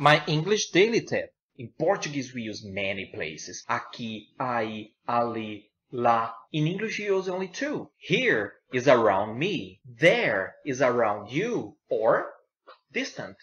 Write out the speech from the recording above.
My English daily tip. In Portuguese, we use many places. Aqui, aí, ali, lá. In English, you use only two. Here is around me. There is around you. Or distant.